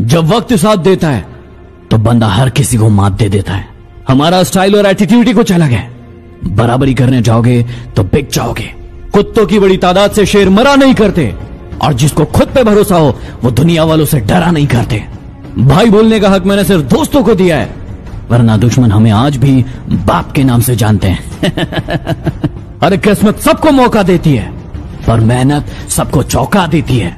जब वक्त साथ देता है तो बंदा हर किसी को मात दे देता है। हमारा स्टाइल और एटीट्यूड ही कुछ अलग है। बराबरी करने जाओगे तो बिक जाओगे। कुत्तों की बड़ी तादाद से शेर मरा नहीं करते। और जिसको खुद पे भरोसा हो, वो दुनिया वालों से डरा नहीं करते। भाई बोलने का हक मैंने सिर्फ़ दोस्तों को दिया है, वरना दुश्मन हमें आज भी बाप के नाम से जानते हैं। अरे किस्मत सबको मौका देती है, पर मेहनत सबको चौका देती है।